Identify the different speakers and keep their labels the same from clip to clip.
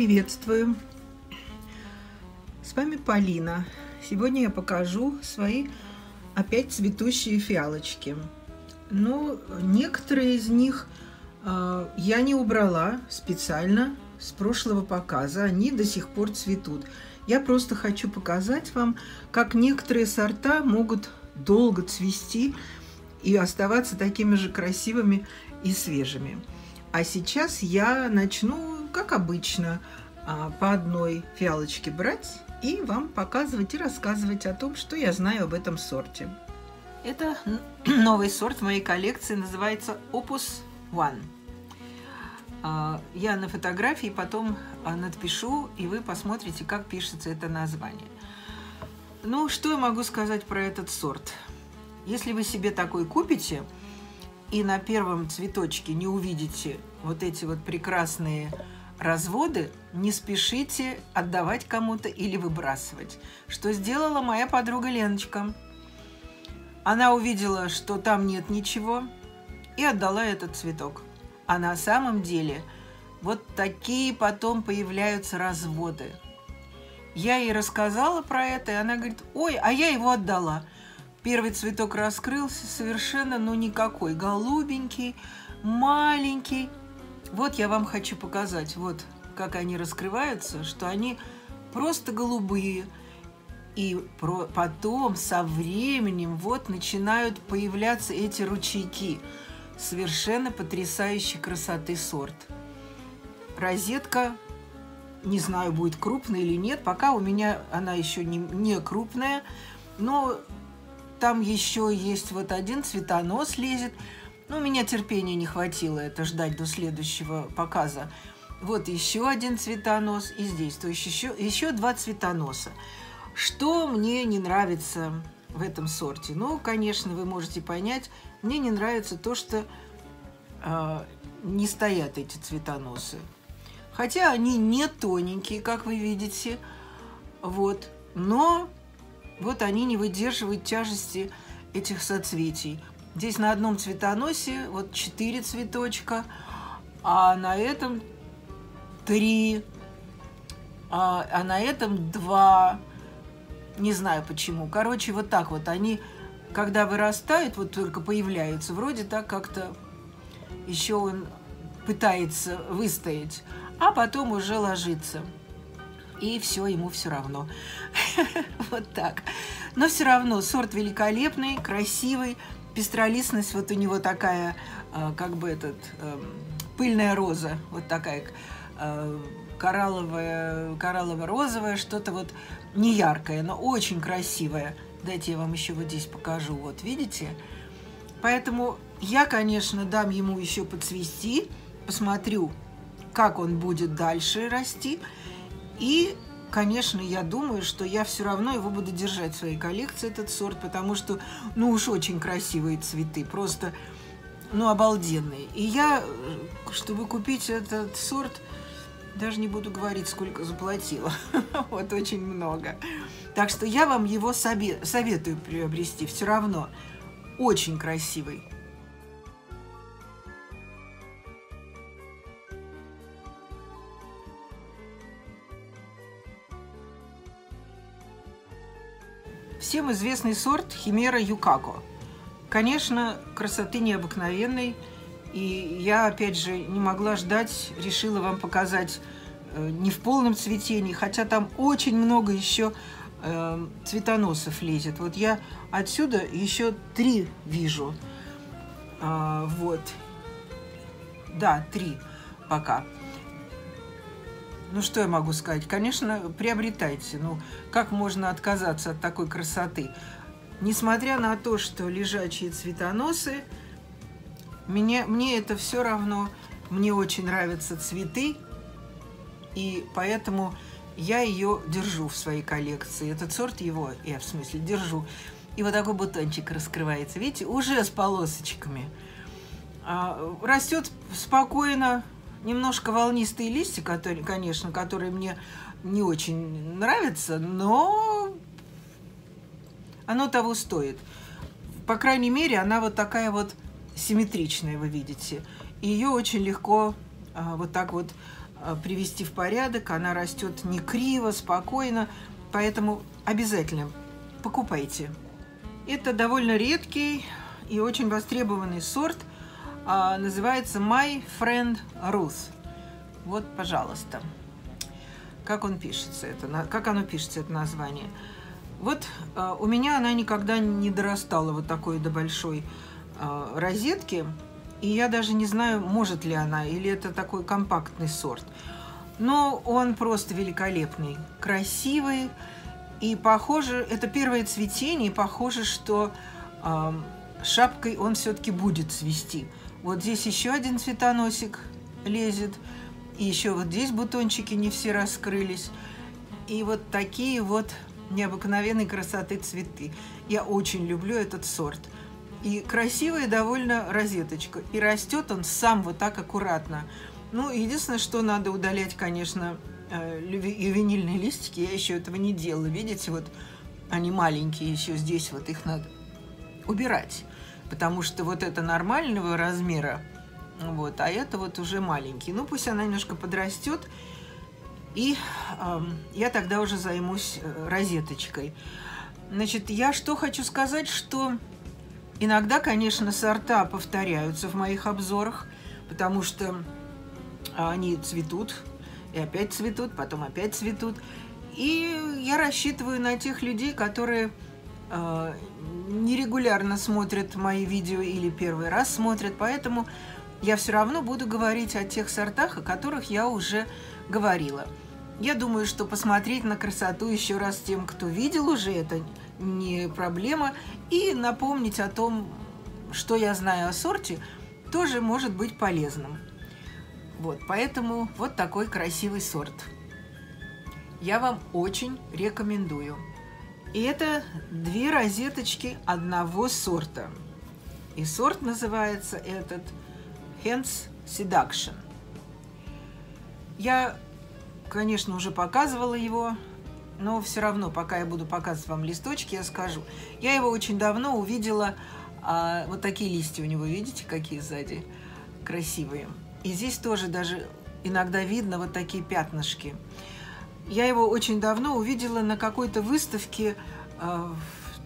Speaker 1: Приветствую! С вами Полина. Сегодня я покажу свои опять цветущие фиалочки. Но некоторые из них э, я не убрала специально с прошлого показа. Они до сих пор цветут. Я просто хочу показать вам, как некоторые сорта могут долго цвести и оставаться такими же красивыми и свежими. А сейчас я начну, как обычно, а, по одной фиалочке брать и вам показывать и рассказывать о том, что я знаю об этом сорте. Это новый сорт в моей коллекции, называется Opus One. А, я на фотографии потом а, надпишу, и вы посмотрите, как пишется это название. Ну, что я могу сказать про этот сорт? Если вы себе такой купите – и на первом цветочке не увидите вот эти вот прекрасные разводы, не спешите отдавать кому-то или выбрасывать. Что сделала моя подруга Леночка. Она увидела, что там нет ничего, и отдала этот цветок. А на самом деле вот такие потом появляются разводы. Я ей рассказала про это, и она говорит, ой, а я его отдала. Первый цветок раскрылся совершенно, ну, никакой. Голубенький, маленький. Вот я вам хочу показать, вот как они раскрываются, что они просто голубые. И про, потом со временем вот начинают появляться эти ручейки. Совершенно потрясающей красоты сорт. Розетка, не знаю, будет крупная или нет. Пока у меня она еще не, не крупная. Но там еще есть вот один цветонос лезет. Ну, у меня терпения не хватило это ждать до следующего показа. Вот еще один цветонос и здесь. То есть еще, еще два цветоноса. Что мне не нравится в этом сорте? Ну, конечно, вы можете понять, мне не нравится то, что э, не стоят эти цветоносы. Хотя они не тоненькие, как вы видите. Вот. Но вот они не выдерживают тяжести этих соцветий. Здесь на одном цветоносе вот четыре цветочка, а на этом три, а, а на этом два. Не знаю почему. Короче, вот так вот они, когда вырастают, вот только появляются, вроде так как-то еще он пытается выстоять, а потом уже ложится и все, ему все равно. Вот так. Но все равно сорт великолепный, красивый, пестролистность вот у него такая, а, как бы этот, эм, пыльная роза, вот такая э, коралловая, кораллово-розовая, что-то вот не яркое, но очень красивое. Дайте я вам еще вот здесь покажу. Вот, видите? Поэтому я, конечно, дам ему еще подцвести, посмотрю, как он будет дальше расти. И, конечно, я думаю, что я все равно его буду держать в своей коллекции, этот сорт, потому что, ну уж очень красивые цветы, просто, ну, обалденные. И я, чтобы купить этот сорт, даже не буду говорить, сколько заплатила. вот очень много. Так что я вам его советую приобрести. Все равно очень красивый. Всем известный сорт Химера Юкако. Конечно, красоты необыкновенной. И я, опять же, не могла ждать, решила вам показать э, не в полном цветении, хотя там очень много еще э, цветоносов лезет. Вот я отсюда еще три вижу. А, вот. Да, три пока. Ну, что я могу сказать? Конечно, приобретайте. Ну, как можно отказаться от такой красоты? Несмотря на то, что лежачие цветоносы, мне, мне это все равно. Мне очень нравятся цветы, и поэтому я ее держу в своей коллекции. Этот сорт его, я в смысле держу. И вот такой бутончик раскрывается. Видите, уже с полосочками. А, растет спокойно, немножко волнистые листья, которые, конечно, которые мне не очень нравятся, но оно того стоит. По крайней мере, она вот такая вот симметричная, вы видите. Ее очень легко а, вот так вот э, привести в порядок. Она растет не криво, спокойно, поэтому обязательно покупайте. Это довольно редкий и очень востребованный сорт. А, называется My Friend Ruth. Вот, пожалуйста. Как он пишется, это, как оно пишется, это название. Вот э, у меня она никогда не дорастала вот такой до большой э, розетки. И я даже не знаю, может ли она, или это такой компактный сорт. Но он просто великолепный, красивый. И похоже, это первое цветение, и похоже, что э, шапкой он все-таки будет цвести. Вот здесь еще один цветоносик лезет. И еще вот здесь бутончики не все раскрылись. И вот такие вот необыкновенной красоты цветы. Я очень люблю этот сорт. И красивая довольно розеточка. И растет он сам вот так аккуратно. Ну, единственное, что надо удалять, конечно, э, ювенильные листики. Я еще этого не делала. Видите, вот они маленькие еще здесь, вот их надо убирать. Потому что вот это нормального размера, вот, а это вот уже маленький. Ну, пусть она немножко подрастет, и э, я тогда уже займусь э, розеточкой. Значит, я что хочу сказать, что иногда, конечно, сорта повторяются в моих обзорах, потому что они цветут, и опять цветут, потом опять цветут. И я рассчитываю на тех людей, которые э, нерегулярно смотрят мои видео или первый раз смотрят, поэтому я все равно буду говорить о тех сортах, о которых я уже говорила. Я думаю, что посмотреть на красоту еще раз тем, кто видел уже, это не проблема. И напомнить о том, что я знаю о сорте, тоже может быть полезным. Вот, поэтому вот такой красивый сорт. Я вам очень рекомендую. И это две розеточки одного сорта. И сорт называется этот Hands Seduction. Я, конечно, уже показывала его, но все равно, пока я буду показывать вам листочки, я скажу. Я его очень давно увидела, а, вот такие листья у него, видите, какие сзади красивые. И здесь тоже даже иногда видно вот такие пятнышки. Я его очень давно увидела на какой-то выставке, э,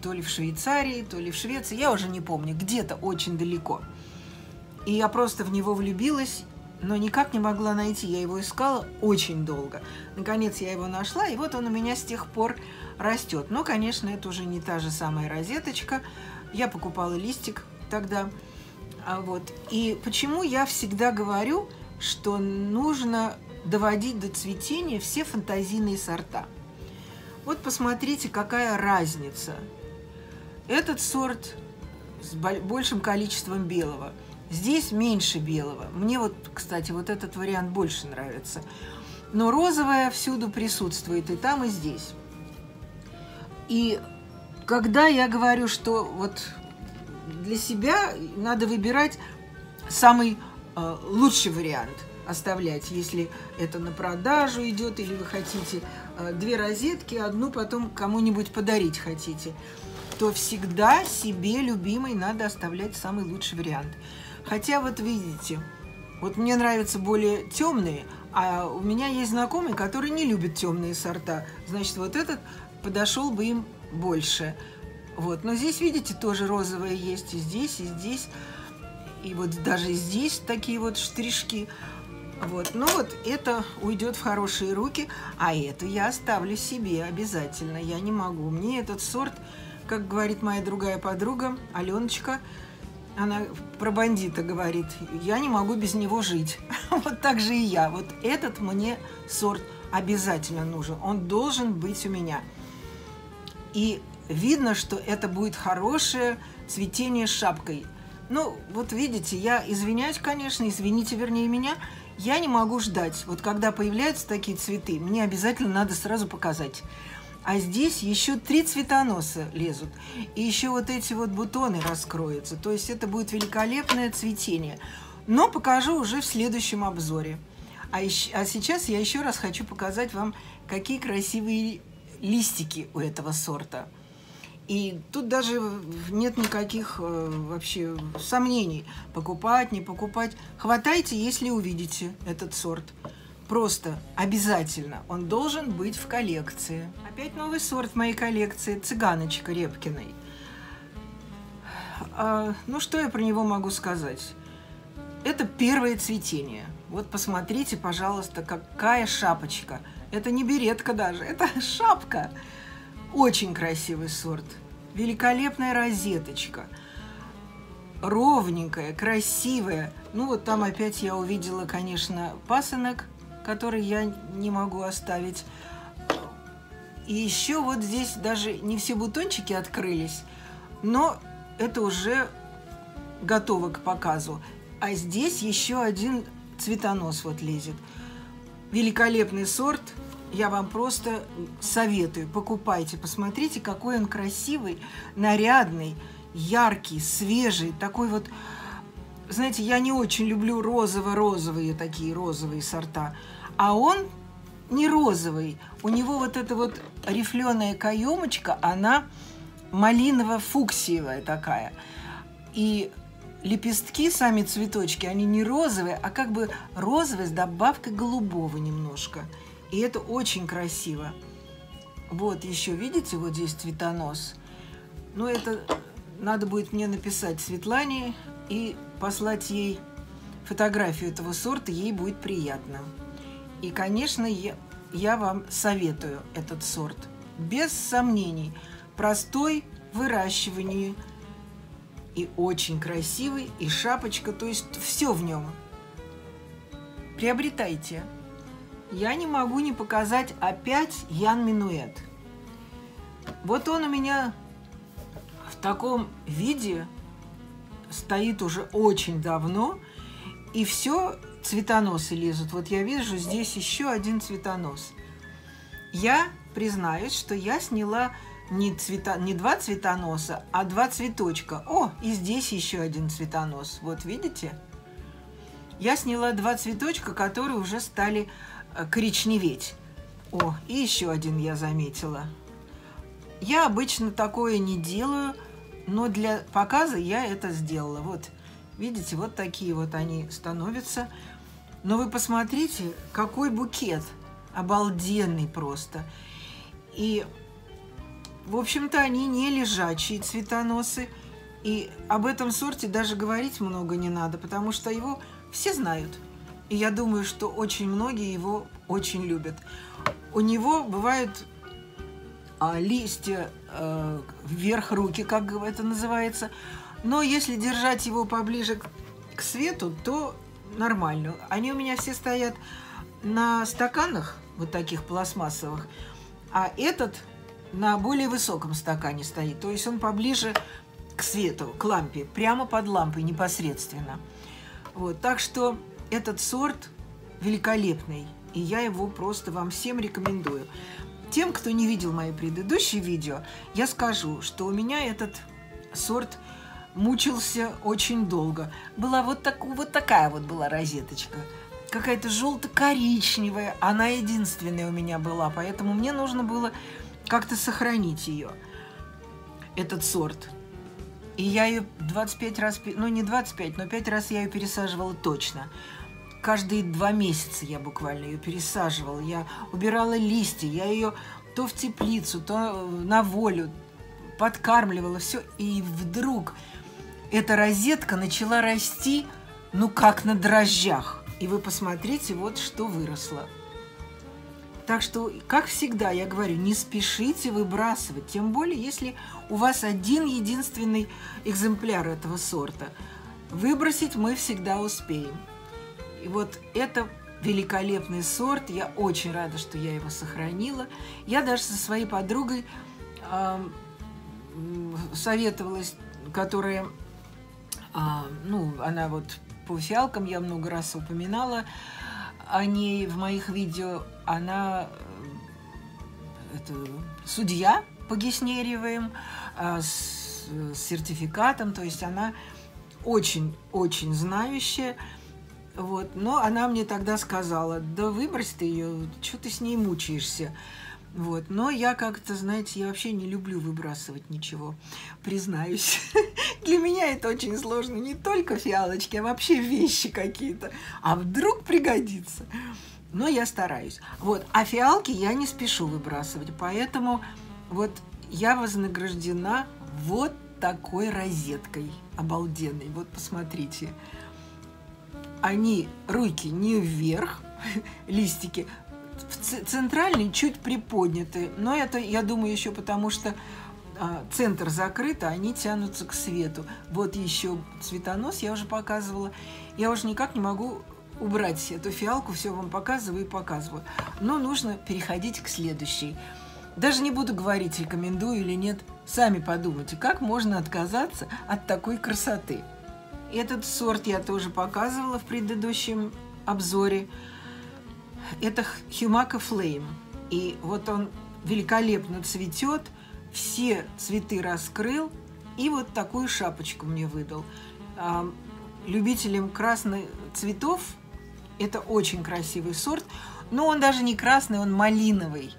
Speaker 1: то ли в Швейцарии, то ли в Швеции, я уже не помню, где-то очень далеко. И я просто в него влюбилась, но никак не могла найти. Я его искала очень долго. Наконец я его нашла, и вот он у меня с тех пор растет. Но, конечно, это уже не та же самая розеточка. Я покупала листик тогда. А вот. И почему я всегда говорю, что нужно доводить до цветения все фантазийные сорта. Вот посмотрите, какая разница. Этот сорт с большим количеством белого. Здесь меньше белого. Мне вот, кстати, вот этот вариант больше нравится. Но розовое всюду присутствует и там, и здесь. И когда я говорю, что вот для себя надо выбирать самый э, лучший вариант – оставлять, если это на продажу идет, или вы хотите э, две розетки, одну потом кому-нибудь подарить хотите, то всегда себе любимой надо оставлять самый лучший вариант. Хотя вот видите, вот мне нравятся более темные, а у меня есть знакомые, которые не любят темные сорта. Значит, вот этот подошел бы им больше. Вот. Но здесь, видите, тоже розовые есть и здесь, и здесь. И вот даже здесь такие вот штришки. Вот, ну вот это уйдет в хорошие руки, а это я оставлю себе обязательно. Я не могу. Мне этот сорт, как говорит моя другая подруга, Аленочка, она про бандита говорит, я не могу без него жить. Вот так же и я. Вот этот мне сорт обязательно нужен. Он должен быть у меня. И видно, что это будет хорошее цветение с шапкой. Ну, вот видите, я извиняюсь, конечно, извините, вернее, меня – я не могу ждать. Вот когда появляются такие цветы, мне обязательно надо сразу показать. А здесь еще три цветоноса лезут. И еще вот эти вот бутоны раскроются. То есть это будет великолепное цветение. Но покажу уже в следующем обзоре. А, еще, а сейчас я еще раз хочу показать вам, какие красивые листики у этого сорта. И тут даже нет никаких э, вообще сомнений, покупать, не покупать. Хватайте, если увидите этот сорт. Просто обязательно он должен быть в коллекции. Опять новый сорт в моей коллекции – цыганочка Репкиной. А, ну, что я про него могу сказать? Это первое цветение. Вот посмотрите, пожалуйста, какая шапочка. Это не беретка даже, это шапка. Очень красивый сорт. Великолепная розеточка. Ровненькая, красивая. Ну вот там опять я увидела, конечно, пасынок, который я не могу оставить. И еще вот здесь даже не все бутончики открылись, но это уже готово к показу. А здесь еще один цветонос вот лезет. Великолепный сорт. Я вам просто советую. Покупайте, посмотрите, какой он красивый, нарядный, яркий, свежий. Такой вот, знаете, я не очень люблю розово-розовые такие розовые сорта. А он не розовый. У него вот эта вот рифленая каемочка, она малиново-фуксиевая такая. И лепестки, сами цветочки, они не розовые, а как бы розовые с добавкой голубого немножко. И это очень красиво. Вот еще, видите, вот здесь цветонос. Ну, это надо будет мне написать Светлане и послать ей фотографию этого сорта, ей будет приятно. И, конечно, я, я вам советую этот сорт. Без сомнений. Простой в и очень красивый, и шапочка, то есть все в нем. Приобретайте. Я не могу не показать опять Ян Минуэт. Вот он у меня в таком виде стоит уже очень давно, и все цветоносы лезут. Вот я вижу здесь еще один цветонос. Я признаюсь, что я сняла не, цвета, не два цветоноса, а два цветочка. О, и здесь еще один цветонос. Вот видите? Я сняла два цветочка, которые уже стали коричневеть. О, и еще один я заметила. Я обычно такое не делаю, но для показа я это сделала. Вот, видите, вот такие вот они становятся. Но вы посмотрите, какой букет. Обалденный просто. И в общем-то, они не лежачие цветоносы, и об этом сорте даже говорить много не надо, потому что его все знают. И я думаю, что очень многие его очень любят. У него бывают а, листья а, вверх руки, как это называется. Но если держать его поближе к свету, то нормально. Они у меня все стоят на стаканах, вот таких пластмассовых. А этот на более высоком стакане стоит. То есть он поближе к свету, к лампе, прямо под лампой непосредственно. Вот, так что этот сорт великолепный, и я его просто вам всем рекомендую. Тем, кто не видел мои предыдущие видео, я скажу, что у меня этот сорт мучился очень долго. Была вот, так, вот такая вот была розеточка. Какая-то желто-коричневая. Она единственная у меня была, поэтому мне нужно было как-то сохранить ее, этот сорт. И я ее 25 раз, ну не 25, но 5 раз я ее пересаживала точно. Каждые два месяца я буквально ее пересаживала. Я убирала листья, я ее то в теплицу, то на волю подкармливала, все. И вдруг эта розетка начала расти, ну как на дрожжах. И вы посмотрите, вот что выросло. Так что, как всегда, я говорю, не спешите выбрасывать, тем более, если у вас один единственный экземпляр этого сорта. Выбросить мы всегда успеем. И вот это великолепный сорт. Я очень рада, что я его сохранила. Я даже со своей подругой э, советовалась, которая, э, ну, она вот по фиалкам я много раз упоминала, о ней в моих видео. Она э, это, судья по Геснеревым а, с, с сертификатом, то есть она очень-очень знающая. Вот. Но она мне тогда сказала, да выбрось ты ее, что ты с ней мучаешься. Вот. Но я как-то, знаете, я вообще не люблю выбрасывать ничего, признаюсь. Для меня это очень сложно. Не только фиалочки, а вообще вещи какие-то. А вдруг пригодится. Но я стараюсь. Вот. А фиалки я не спешу выбрасывать. Поэтому вот я вознаграждена вот такой розеткой обалденной. Вот посмотрите. Они, руки не вверх, листики, центральные чуть приподняты. Но это, я думаю, еще потому что а, центр закрыт, а они тянутся к свету. Вот еще цветонос я уже показывала. Я уже никак не могу убрать эту фиалку, все вам показываю и показываю. Но нужно переходить к следующей. Даже не буду говорить, рекомендую или нет. Сами подумайте, как можно отказаться от такой красоты. Этот сорт я тоже показывала в предыдущем обзоре. Это Хюмака Флейм. И вот он великолепно цветет, все цветы раскрыл, и вот такую шапочку мне выдал. А, любителям красных цветов это очень красивый сорт, но он даже не красный, он малиновый.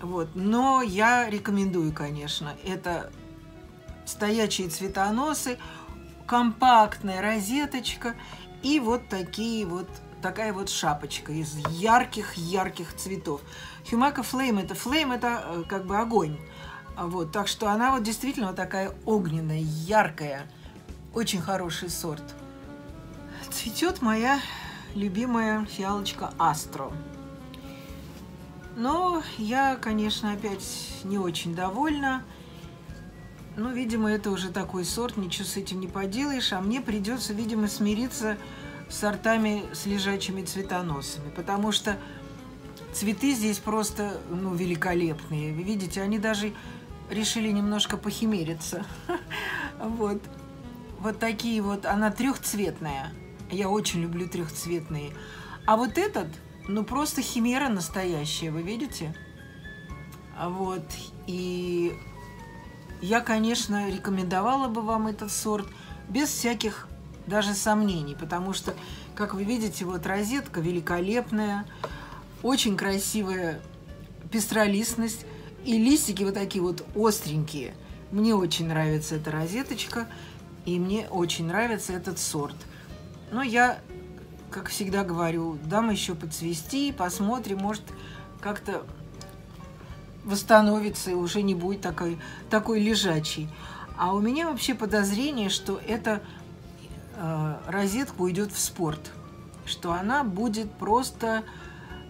Speaker 1: Вот. Но я рекомендую, конечно. Это стоячие цветоносы, компактная розеточка и вот такие вот такая вот шапочка из ярких-ярких цветов. Хюмака Флейм это флейм это э, как бы огонь. Вот, так что она вот действительно вот такая огненная, яркая, очень хороший сорт. Цветет моя любимая фиалочка Астро. Но я, конечно, опять не очень довольна. Ну, видимо, это уже такой сорт, ничего с этим не поделаешь, а мне придется, видимо, смириться с сортами с лежачими цветоносами, потому что цветы здесь просто, ну, великолепные. Вы видите, они даже решили немножко похимериться. Вот. Вот такие вот, она трехцветная. Я очень люблю трехцветные. А вот этот, ну просто химера настоящая, вы видите? Вот. И я, конечно, рекомендовала бы вам этот сорт без всяких даже сомнений, потому что, как вы видите, вот розетка великолепная, очень красивая пестролистность, и листики вот такие вот остренькие. Мне очень нравится эта розеточка, и мне очень нравится этот сорт. Но я, как всегда говорю, дам еще подцвести, посмотрим, может, как-то восстановится и уже не будет такой, такой лежачий. А у меня вообще подозрение, что эта э, розетка уйдет в спорт, что она будет просто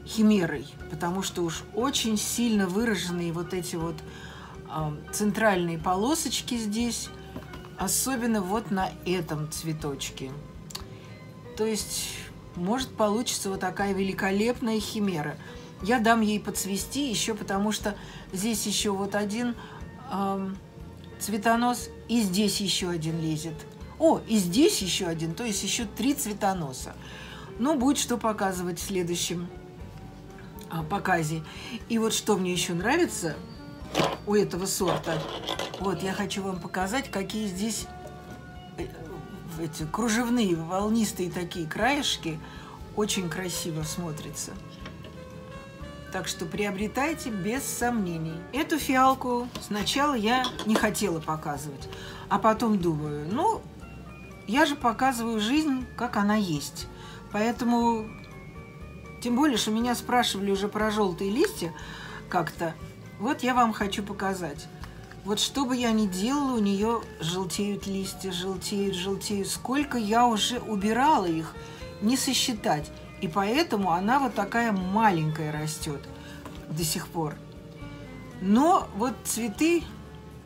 Speaker 1: химерой, потому что уж очень сильно выраженные вот эти вот э, центральные полосочки здесь, особенно вот на этом цветочке. То есть может получиться вот такая великолепная химера. Я дам ей подцвести еще, потому что здесь еще вот один э, цветонос, и здесь еще один лезет. О, и здесь еще один, то есть еще три цветоноса. Ну, будет что показывать в следующем а, показе. И вот что мне еще нравится у этого сорта, вот я хочу вам показать, какие здесь эти кружевные, волнистые такие краешки, очень красиво смотрятся. Так что приобретайте без сомнений. Эту фиалку сначала я не хотела показывать, а потом думаю, ну, я же показываю жизнь, как она есть. Поэтому, тем более, что меня спрашивали уже про желтые листья как-то, вот я вам хочу показать. Вот что бы я ни делала, у нее желтеют листья, желтеют, желтеют. Сколько я уже убирала их, не сосчитать. И поэтому она вот такая маленькая растет до сих пор. Но вот цветы,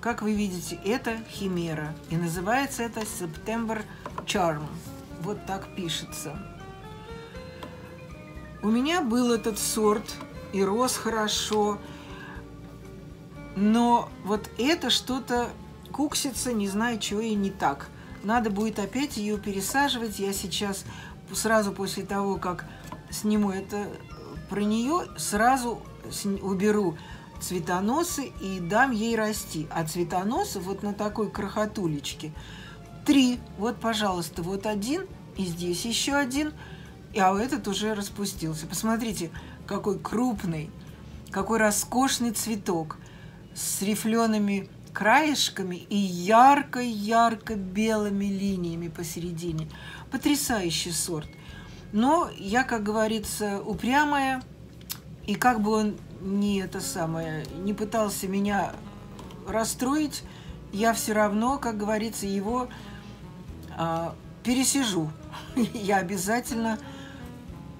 Speaker 1: как вы видите, это химера. И называется это September Charm. Вот так пишется. У меня был этот сорт и рос хорошо. Но вот это что-то куксится, не знаю, чего и не так. Надо будет опять ее пересаживать. Я сейчас сразу после того, как сниму это про нее, сразу уберу цветоносы и дам ей расти. А цветоносы вот на такой крохотулечке три. Вот, пожалуйста, вот один, и здесь еще один, а этот уже распустился. Посмотрите, какой крупный, какой роскошный цветок с рифлеными краешками и ярко-ярко белыми линиями посередине. Потрясающий сорт. Но я, как говорится, упрямая, и как бы он не это самое, не пытался меня расстроить, я все равно, как говорится, его а, пересижу. Я обязательно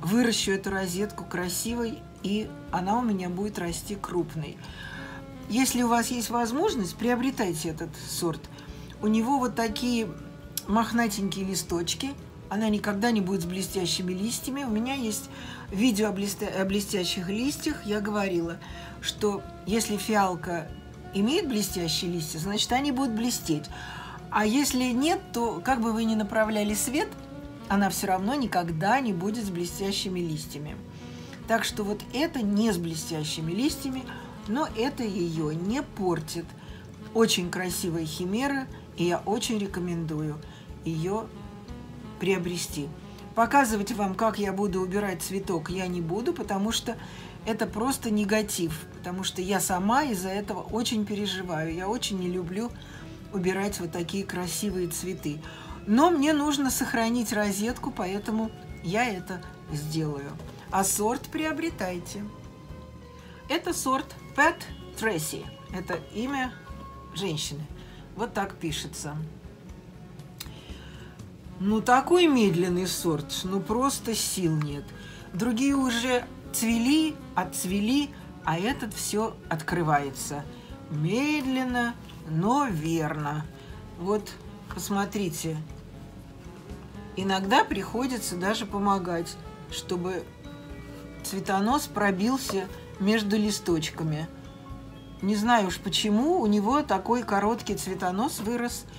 Speaker 1: выращу эту розетку красивой, и она у меня будет расти крупной. Если у вас есть возможность, приобретайте этот сорт. У него вот такие мохнатенькие листочки. Она никогда не будет с блестящими листьями. У меня есть видео о, блестя... о блестящих листьях. Я говорила, что если фиалка имеет блестящие листья, значит, они будут блестеть. А если нет, то как бы вы ни направляли свет, она все равно никогда не будет с блестящими листьями. Так что вот это не с блестящими листьями, но это ее не портит. Очень красивая химера, и я очень рекомендую ее приобрести. Показывать вам, как я буду убирать цветок, я не буду, потому что это просто негатив, потому что я сама из-за этого очень переживаю. Я очень не люблю убирать вот такие красивые цветы. Но мне нужно сохранить розетку, поэтому я это сделаю. А сорт приобретайте. Это сорт Pet Tracy. Это имя женщины. Вот так пишется. Ну, такой медленный сорт, ну просто сил нет. Другие уже цвели, отцвели, а этот все открывается. Медленно, но верно. Вот, посмотрите, иногда приходится даже помогать, чтобы цветонос пробился между листочками. Не знаю уж почему, у него такой короткий цветонос вырос –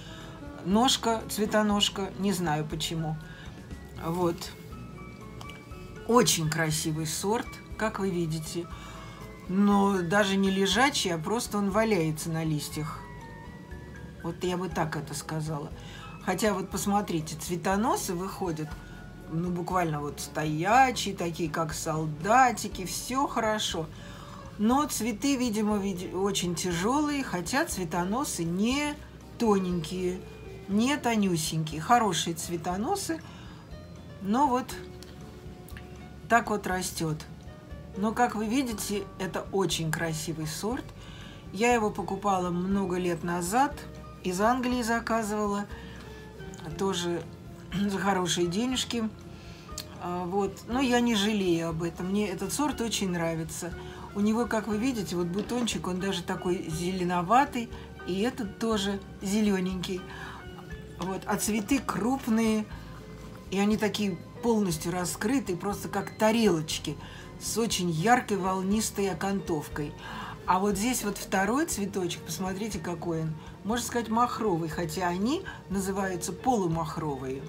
Speaker 1: ножка, цветоножка, не знаю почему. Вот. Очень красивый сорт, как вы видите. Но даже не лежачий, а просто он валяется на листьях. Вот я бы так это сказала. Хотя вот посмотрите, цветоносы выходят, ну буквально вот стоячие, такие как солдатики, все хорошо. Но цветы, видимо, очень тяжелые, хотя цветоносы не тоненькие не тонюсенькие, хорошие цветоносы, но вот так вот растет. Но, как вы видите, это очень красивый сорт. Я его покупала много лет назад, из Англии заказывала, тоже за хорошие денежки. А, вот. Но я не жалею об этом. Мне этот сорт очень нравится. У него, как вы видите, вот бутончик, он даже такой зеленоватый, и этот тоже зелененький. Вот, а цветы крупные, и они такие полностью раскрытые, просто как тарелочки, с очень яркой волнистой окантовкой. А вот здесь вот второй цветочек, посмотрите, какой он. Можно сказать, махровый, хотя они называются полумахровые.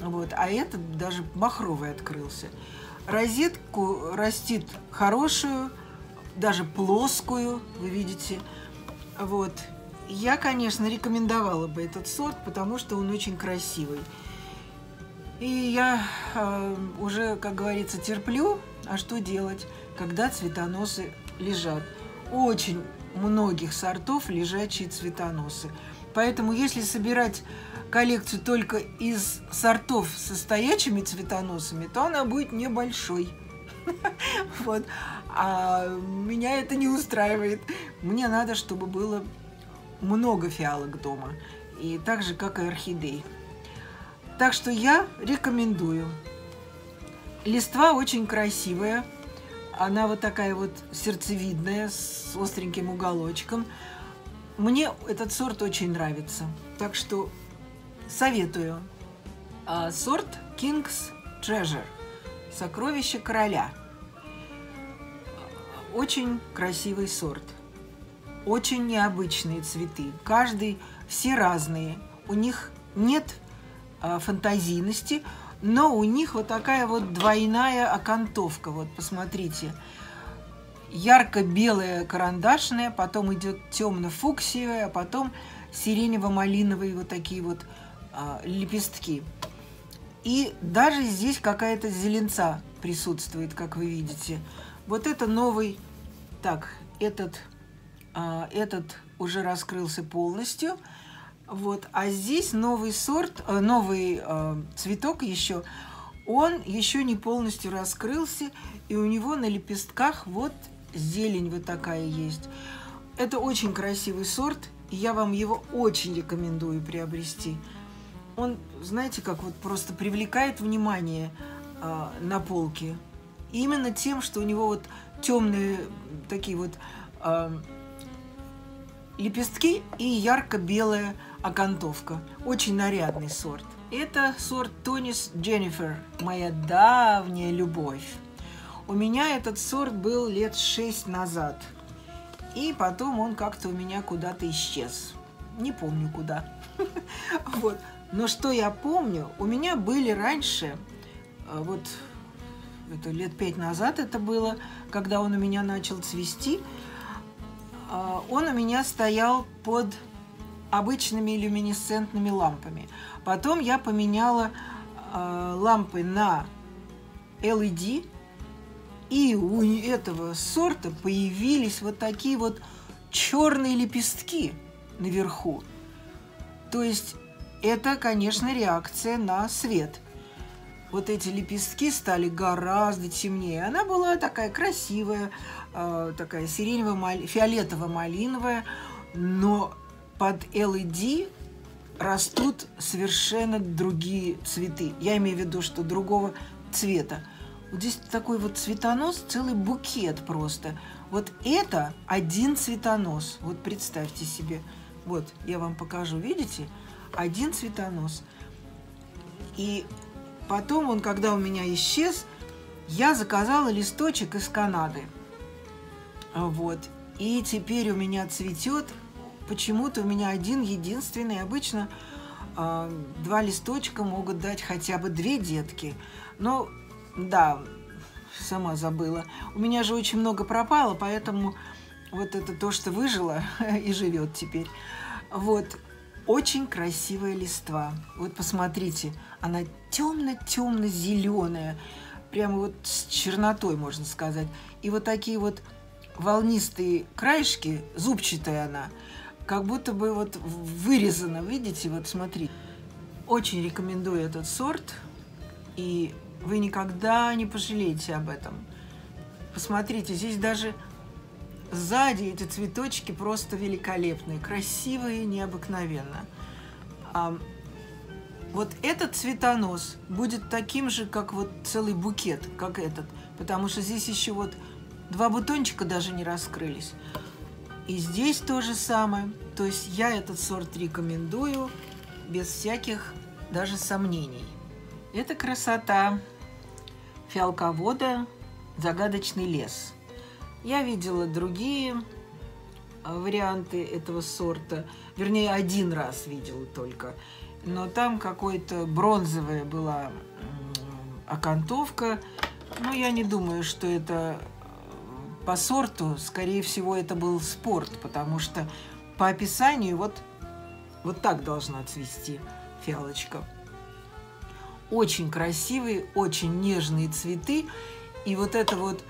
Speaker 1: Вот, а этот даже махровый открылся. Розетку растит хорошую, даже плоскую, вы видите. Вот, я, конечно, рекомендовала бы этот сорт, потому что он очень красивый. И я э, уже, как говорится, терплю, а что делать, когда цветоносы лежат. Очень многих сортов лежачие цветоносы. Поэтому если собирать коллекцию только из сортов со стоячими цветоносами, то она будет небольшой. Вот. А меня это не устраивает. Мне надо, чтобы было много фиалок дома, и так же, как и орхидей. Так что я рекомендую. Листва очень красивая, она вот такая вот сердцевидная, с остреньким уголочком. Мне этот сорт очень нравится, так что советую. А, сорт King's Treasure, сокровище короля. Очень красивый сорт очень необычные цветы. Каждый, все разные. У них нет э, фантазийности, но у них вот такая вот двойная окантовка. Вот посмотрите. Ярко-белая карандашная, потом идет темно-фуксиевая, а потом сиренево-малиновые вот такие вот э, лепестки. И даже здесь какая-то зеленца присутствует, как вы видите. Вот это новый, так, этот этот уже раскрылся полностью. Вот. А здесь новый сорт, э, новый э, цветок еще. он еще не полностью раскрылся, и у него на лепестках вот зелень вот такая есть. Это очень красивый сорт, и я вам его очень рекомендую приобрести. Он, знаете, как вот просто привлекает внимание э, на полке. именно тем, что у него вот темные такие вот э, лепестки и ярко-белая окантовка. Очень нарядный сорт. Это сорт Тонис Дженнифер, моя давняя любовь. У меня этот сорт был лет шесть назад. И потом он как-то у меня куда-то исчез. Не помню куда. Вот. Но что я помню, у меня были раньше, э, вот это лет пять назад это было, когда он у меня начал цвести, он у меня стоял под обычными люминесцентными лампами. Потом я поменяла э, лампы на LED, и у этого сорта появились вот такие вот черные лепестки наверху. То есть это, конечно, реакция на свет. Вот эти лепестки стали гораздо темнее. Она была такая красивая, э, такая сиренево-фиолетово-малиновая, но под LED растут совершенно другие цветы. Я имею в виду, что другого цвета. Вот здесь такой вот цветонос, целый букет просто. Вот это один цветонос. Вот представьте себе. Вот, я вам покажу, видите? Один цветонос. И потом он, когда у меня исчез, я заказала листочек из Канады. Вот. И теперь у меня цветет почему-то у меня один единственный. Обычно э, два листочка могут дать хотя бы две детки. Но да, сама забыла. У меня же очень много пропало, поэтому вот это то, что выжило и живет теперь. Вот. Очень красивая листва. Вот посмотрите, она темно-темно-зеленая, прямо вот с чернотой, можно сказать. И вот такие вот волнистые краешки, зубчатая она, как будто бы вот вырезана, видите, вот смотри. Очень рекомендую этот сорт, и вы никогда не пожалеете об этом. Посмотрите, здесь даже сзади эти цветочки просто великолепные, красивые, необыкновенно. А вот этот цветонос будет таким же, как вот целый букет, как этот, потому что здесь еще вот два бутончика даже не раскрылись. И здесь то же самое. То есть я этот сорт рекомендую без всяких даже сомнений. Это красота фиалковода «Загадочный лес». Я видела другие а, варианты этого сорта. Вернее, один раз видела только. Но там какой-то бронзовая была окантовка. Но я не думаю, что это по сорту, скорее всего, это был спорт, потому что по описанию вот, вот так должна цвести фиалочка. Очень красивые, очень нежные цветы. И вот это вот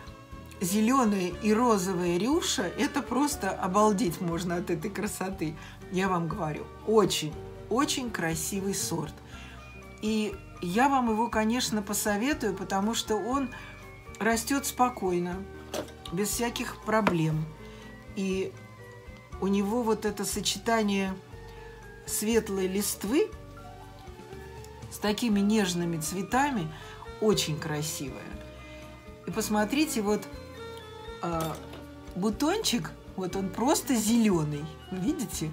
Speaker 1: зеленая и розовая рюша, это просто обалдеть можно от этой красоты. Я вам говорю, очень, очень красивый сорт. И я вам его, конечно, посоветую, потому что он растет спокойно, без всяких проблем. И у него вот это сочетание светлой листвы с такими нежными цветами очень красивое. И посмотрите, вот э, бутончик, вот он просто зеленый, видите?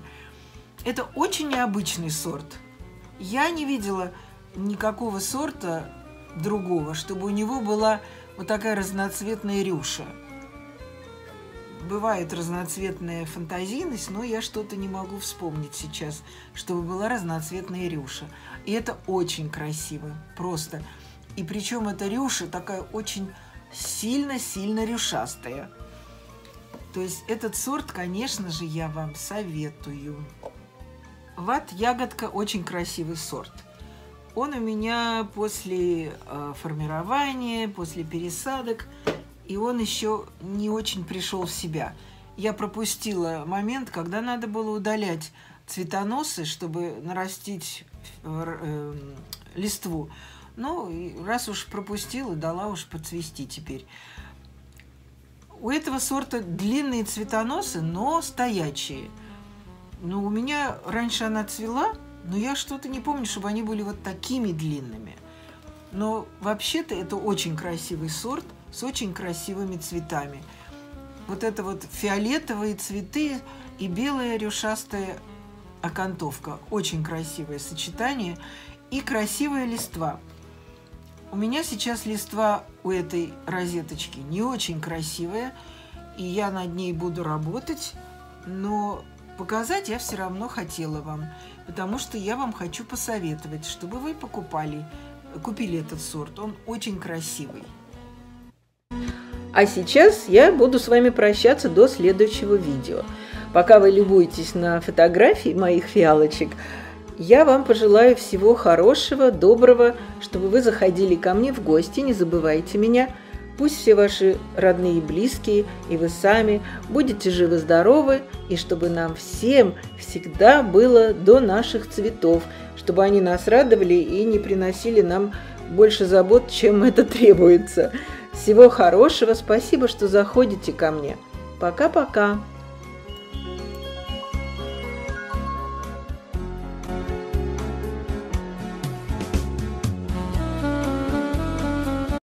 Speaker 1: Это очень необычный сорт. Я не видела никакого сорта другого, чтобы у него была вот такая разноцветная рюша. Бывает разноцветная фантазийность, но я что-то не могу вспомнить сейчас, чтобы была разноцветная рюша. И это очень красиво, просто. И причем эта рюша такая очень сильно-сильно рюшастая. То есть этот сорт, конечно же, я вам советую. Ват ягодка очень красивый сорт. Он у меня после э, формирования, после пересадок, и он еще не очень пришел в себя. Я пропустила момент, когда надо было удалять цветоносы, чтобы нарастить э, э, листву. Ну, раз уж пропустила, дала уж подцвести теперь. У этого сорта длинные цветоносы, но стоячие. Ну, у меня раньше она цвела, но я что-то не помню, чтобы они были вот такими длинными. Но вообще-то это очень красивый сорт с очень красивыми цветами. Вот это вот фиолетовые цветы и белая рюшастая окантовка. Очень красивое сочетание и красивая листва. У меня сейчас листва у этой розеточки не очень красивая, и я над ней буду работать, но показать я все равно хотела вам, потому что я вам хочу посоветовать, чтобы вы покупали, купили этот сорт. Он очень красивый. А сейчас я буду с вами прощаться до следующего видео. Пока вы любуетесь на фотографии моих фиалочек, я вам пожелаю всего хорошего, доброго, чтобы вы заходили ко мне в гости, не забывайте меня. Пусть все ваши родные и близкие, и вы сами будете живы-здоровы, и чтобы нам всем всегда было до наших цветов, чтобы они нас радовали и не приносили нам больше забот, чем это требуется. Всего хорошего, спасибо, что заходите ко мне. Пока-пока.